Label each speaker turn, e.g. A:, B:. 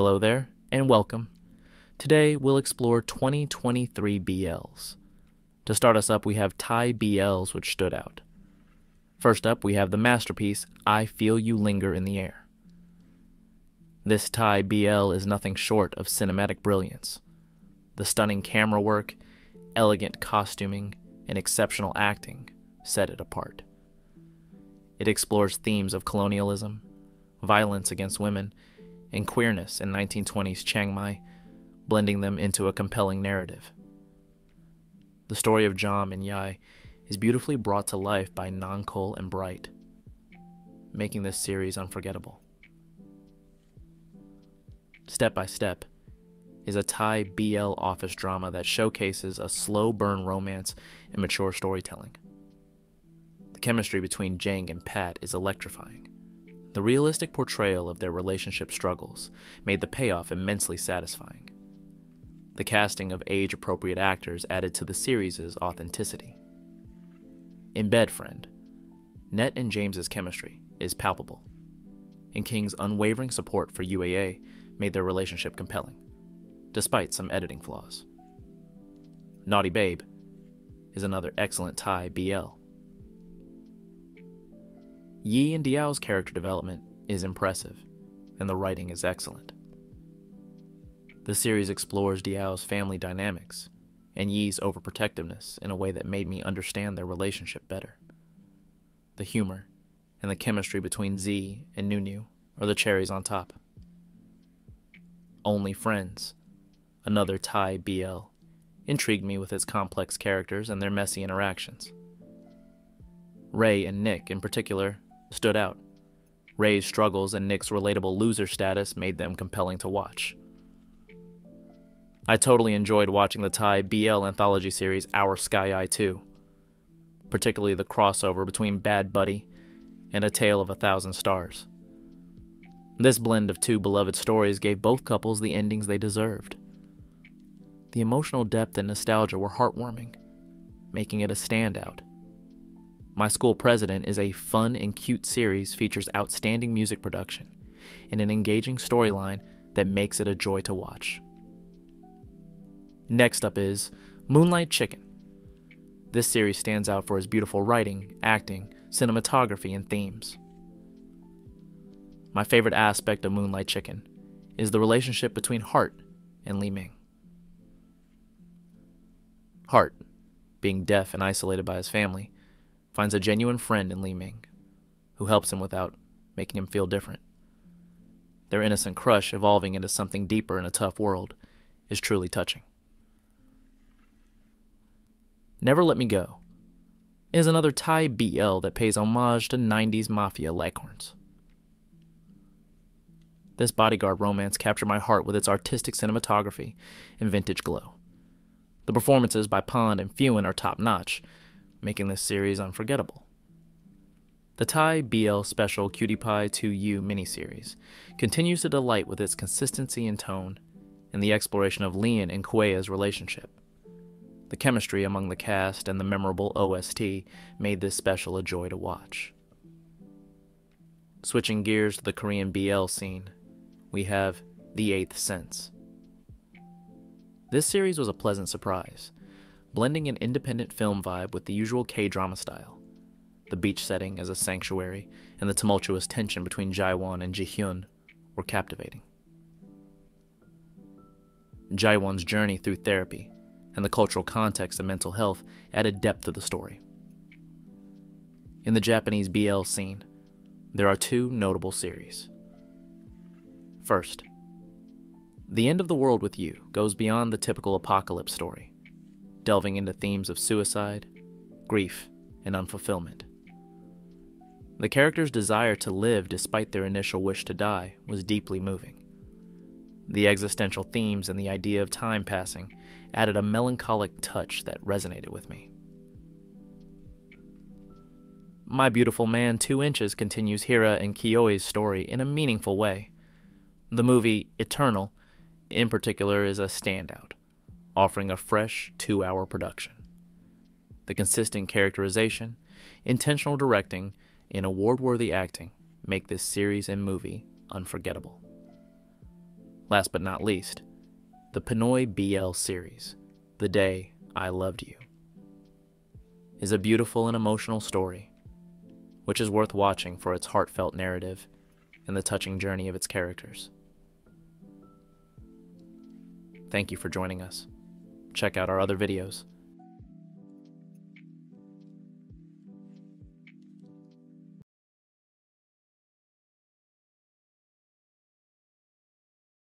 A: Hello there, and welcome. Today we'll explore 2023 BLs. To start us up, we have Thai BLs which stood out. First up, we have the masterpiece I Feel You Linger in the Air. This Thai BL is nothing short of cinematic brilliance. The stunning camera work, elegant costuming, and exceptional acting set it apart. It explores themes of colonialism, violence against women, and queerness in 1920s Chiang Mai, blending them into a compelling narrative. The story of Jom and Yai is beautifully brought to life by Nongkol and Bright, making this series unforgettable. Step by Step is a Thai BL office drama that showcases a slow burn romance and mature storytelling. The chemistry between Jang and Pat is electrifying. The realistic portrayal of their relationship struggles made the payoff immensely satisfying. The casting of age appropriate actors added to the series' authenticity. In Bed Friend, Net and James's chemistry is palpable, and King's unwavering support for Uea made their relationship compelling, despite some editing flaws. Naughty Babe is another excellent Thai BL. Yi and Diao's character development is impressive, and the writing is excellent. The series explores Diao's family dynamics and Yi's overprotectiveness in a way that made me understand their relationship better. The humor and the chemistry between Zee and NuNew are the cherries on top. Only Friends, another Thai BL, intrigued me with its complex characters and their messy interactions. Ray and Nick, in particular, stood out. Ray's struggles and Nick's relatable loser status made them compelling to watch. I totally enjoyed watching the Thai BL anthology series Our Skyy 2, particularly the crossover between Bad Buddy and A Tale of a Thousand Stars. This blend of two beloved stories gave both couples the endings they deserved. The emotional depth and nostalgia were heartwarming, making it a standout. My School President is a fun and cute series features outstanding music production and an engaging storyline that makes it a joy to watch. Next up is Moonlight Chicken. This series stands out for its beautiful writing, acting, cinematography, and themes. My favorite aspect of Moonlight Chicken is the relationship between Hart and Li Ming. Hart, being deaf and isolated by his family, finds a genuine friend in Li Ming, who helps him without making him feel different. Their innocent crush evolving into something deeper in a tough world is truly touching. Never Let Me Go is another Thai BL that pays homage to 90s mafia leghorns. This bodyguard romance captured my heart with its artistic cinematography and vintage glow. The performances by Pond and Phuwin are top notch, making this series unforgettable. The Thai BL Special Cutie Pie 2U miniseries continues to delight with its consistency and tone and the exploration of Lian and Kuea's relationship. The chemistry among the cast and the memorable OST made this special a joy to watch. Switching gears to the Korean BL scene, we have The Eighth Sense. This series was a pleasant surprise, blending an independent film vibe with the usual K drama style. The beach setting as a sanctuary and the tumultuous tension between Jaewon and Jihyun were captivating. Jaewon's journey through therapy and the cultural context of mental health added depth to the story. In the Japanese BL scene, there are two notable series. First, The End of the World with You goes beyond the typical apocalypse story delving into themes of suicide, grief, and unfulfillment. The character's desire to live despite their initial wish to die was deeply moving. The existential themes and the idea of time passing added a melancholic touch that resonated with me. My Beautiful Man 2 Inches continues Hira and Kiyoi's story in a meaningful way. The movie Eternal, in particular, is a standout offering a fresh two hour production. The consistent characterization, intentional directing, and award worthy acting make this series and movie unforgettable. Last but not least, the Pinoy BL series, The Day I Loved You, is a beautiful and emotional story, which is worth watching for its heartfelt narrative and the touching journey of its characters. Thank you for joining us. Check out our other videos